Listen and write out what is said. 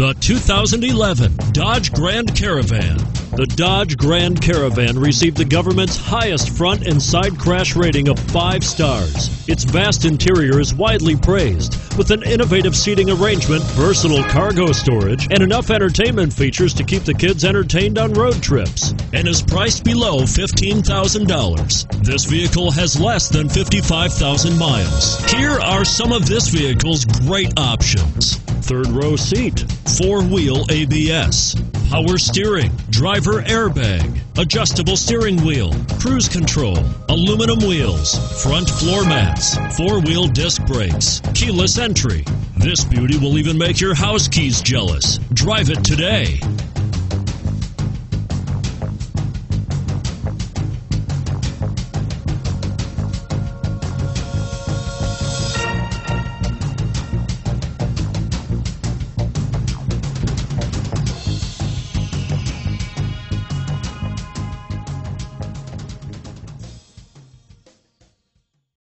The 2011 Dodge Grand Caravan. The Dodge Grand Caravan received the government's highest front and side crash rating of five stars. Its vast interior is widely praised, with an innovative seating arrangement, versatile cargo storage, and enough entertainment features to keep the kids entertained on road trips. And is priced below $15,000. This vehicle has less than 55,000 miles. Here are some of this vehicle's great options third row seat, four wheel ABS, power steering, driver airbag, adjustable steering wheel, cruise control, aluminum wheels, front floor mats, four wheel disc brakes, keyless entry. This beauty will even make your house keys jealous. Drive it today.